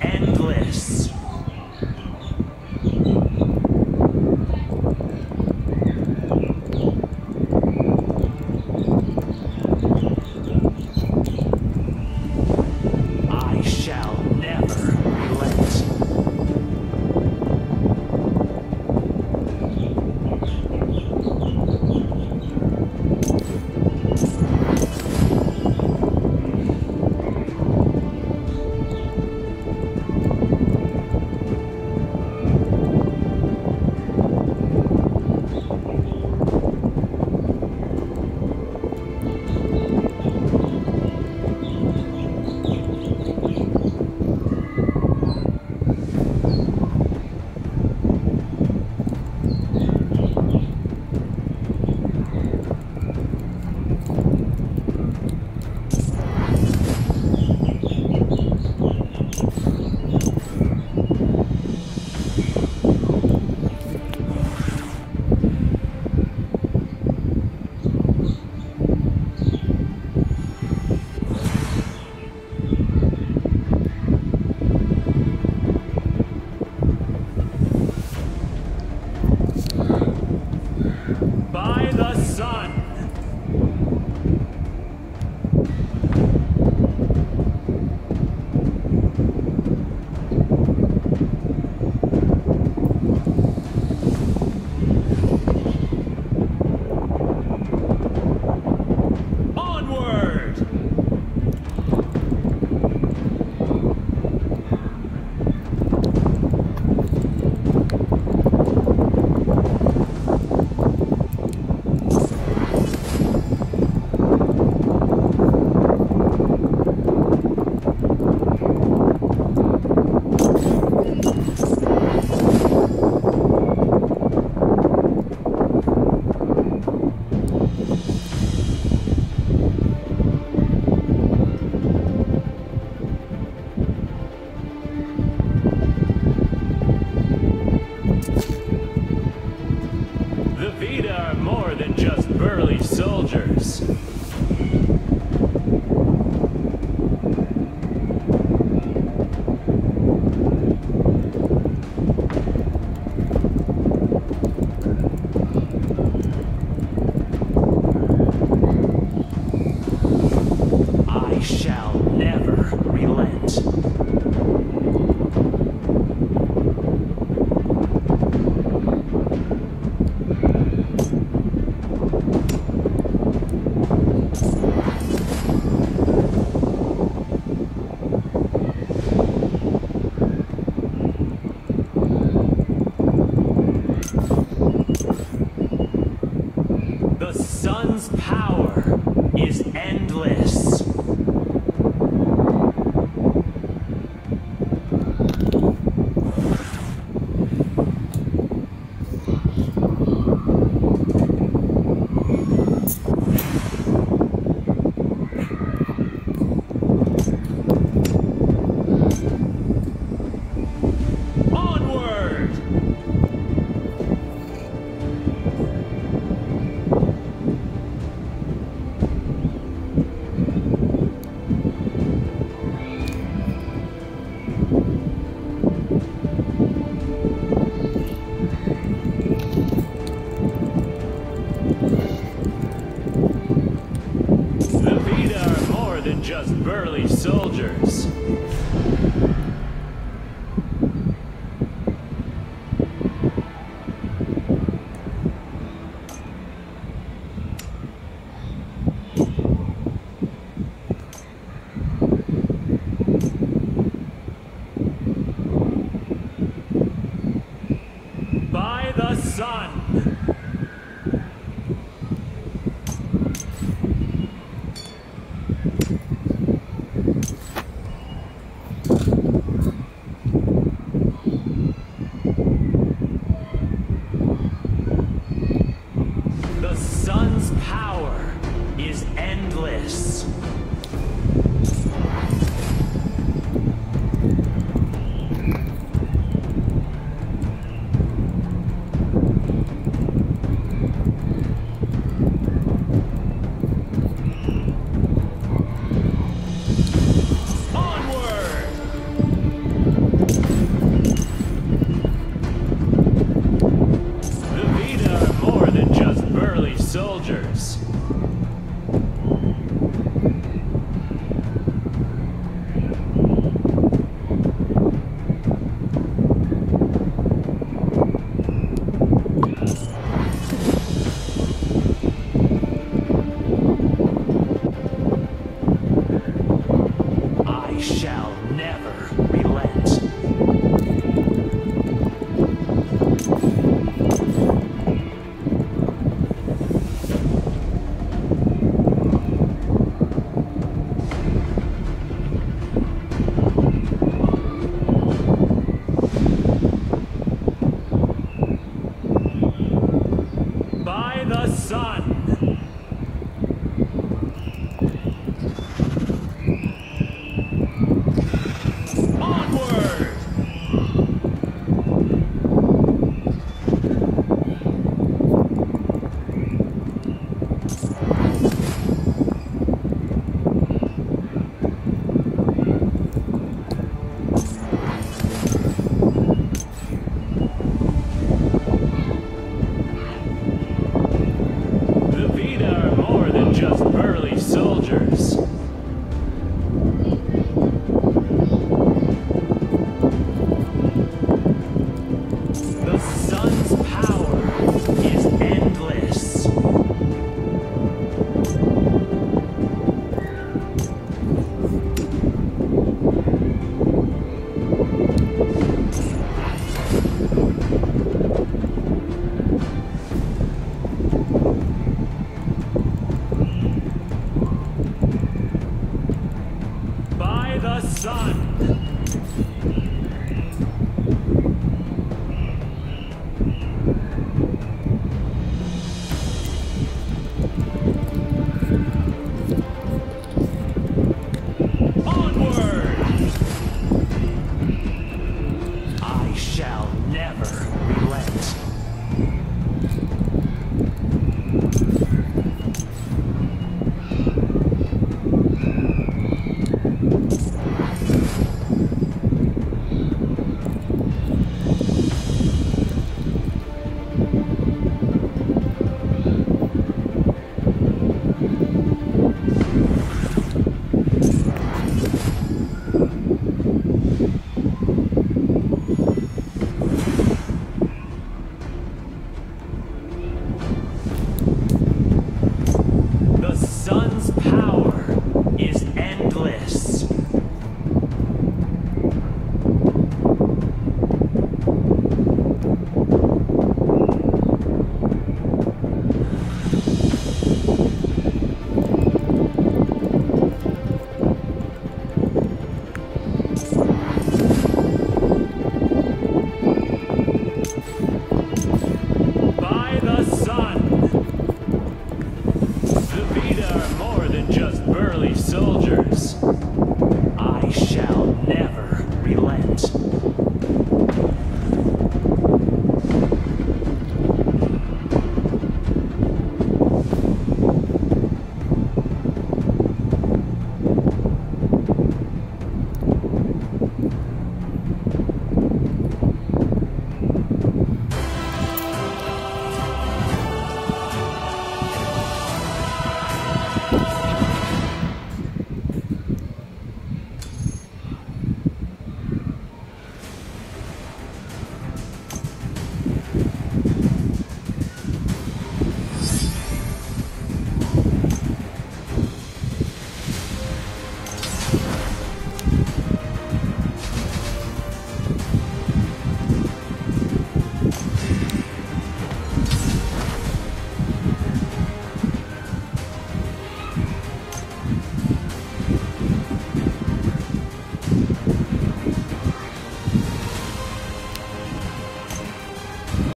endless. Feet are more than just burly soldiers. just burly soldiers.